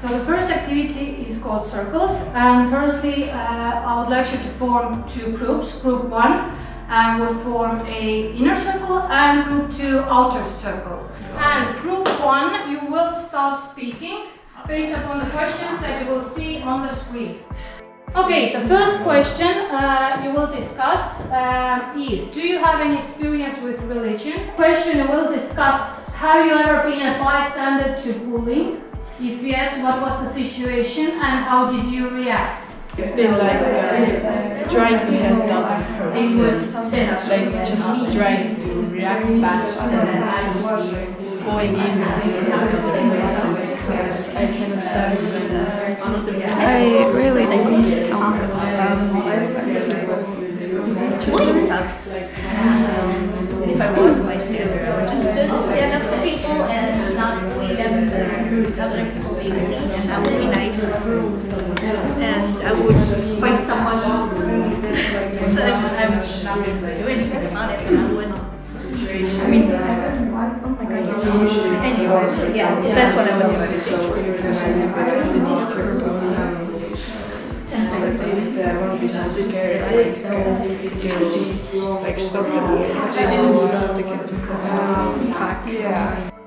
So the first activity is called circles. And firstly, uh, I would like you to form two groups. Group one uh, will form a inner circle and group two outer circle. And group one, you will start speaking based upon the questions that you will see on the screen. Okay, the first question uh, you will discuss uh, is Do you have any experience with religion? Question you will discuss Have you ever been a bystander to bullying? If yes, what was the situation and how did you react? It's been like uh, trying to help the other person, like just trying to react fast and just going in. I cannot stand I really don't. Bullying sucks. Um, if I was a bystander, I would just stand up to other people's and that would be nice. And I would find someone that I'm not doing anything about it, and I would. I mean, oh my god, you're Anyway, yeah, that's what I would do. I would like stop the They didn't stop the kid to come back. Yeah.